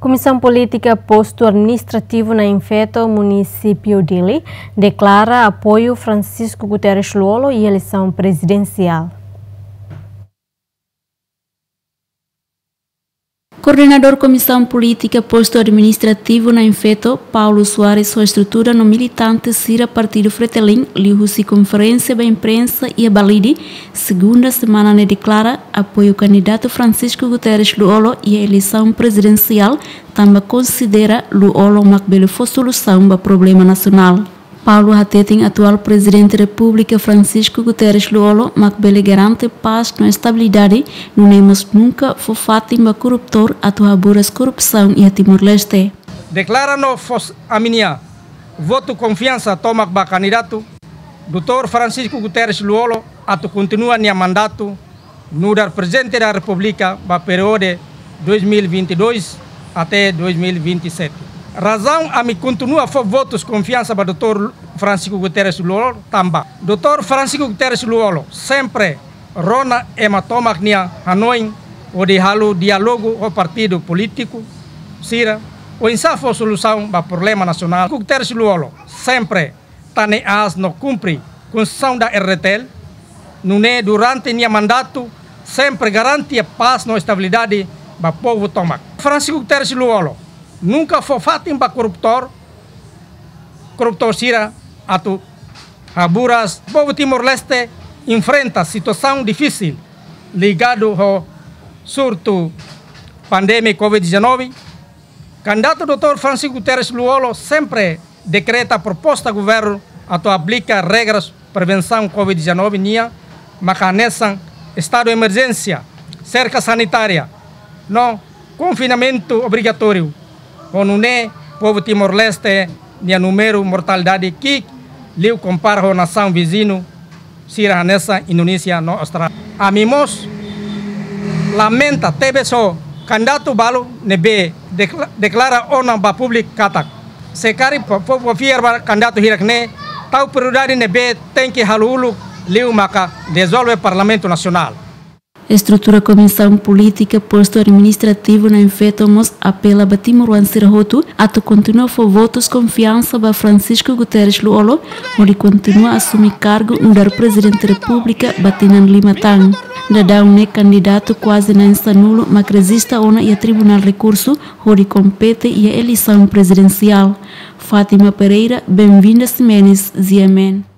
Comissão Política Posto Administrativo na Infeto, município Dili, declara apoio Francisco Guterres Luolo e eleição presidencial. Coordenador Comissão Política Posto Administrativo na Infeto, Paulo Soares, sua estrutura no militante Cira Partido Fretelin, liu-se conferência da imprensa e a Balidi, segunda semana ne declara apoio ao candidato Francisco Guterres Luolo e a eleição presidencial, também considera Luolo for solução para problema nacional. Paulo Hatetin, atual presidente da República Francisco Guterres Luolo, Macbele garante paz e estabilidade, não nemos nunca for Fátima corruptor atua buras corrupção e a Timor-Leste. Declara no fos a minha voto confiança toma ba candidato Dr. Francisco Guterres Luolo atu continua nia mandato no dar presidente da República ba período 2022 até 2027. Razão a me continua a votos confiança para o Dr. Francisco Guterres Luolo também. Dr. Francisco Guterres Luolo sempre rona hematoma nia Hanoi o de halo diálogo o partido político sira o insafo solução para problema nacional. Guterres Luolo sempre tane as no cumpre Constituição da RTL é durante nia mandato sempre garante a paz e estabilidade para o povo tomac. Francisco Guterres Luolo nunca foi fatim para corruptor, corruptor sira atu haburas. Povo Timor-Leste enfrenta situação difícil ligado ao surto pandemia Covid-19. Candidato Dr. Francisco Guterres Luolo sempre decreta proposta do governo a aplicar regras prevenção Covid-19 nia, mecanismo estado de emergência, cerca sanitária, não confinamento obrigatório, onune povo Timor-Leste nia número mortalidade que liu compara com nação vizinho sira nessa Indonésia no Austrália. Amimos lamenta tebe so balu nebe declara ona ba public katak. Sekari povo fier ba candidato hirak ne tau prioridade nebe que halulu liu maka resolve parlamento nacional. Estrutura Comissão Política Posto Administrativo na Infetomos apela a Timoruan Sirahoto a tu continua for votos confiança para Francisco Guterres Luolo, onde continua a assumir cargo dar Presidente da República Batinan Limatang. Da dar um candidato quase na nulo, mas resista ona e a Tribunal Recurso, onde compete a eleição presidencial. Fátima Pereira, bem-vinda Simenes, Ziemen.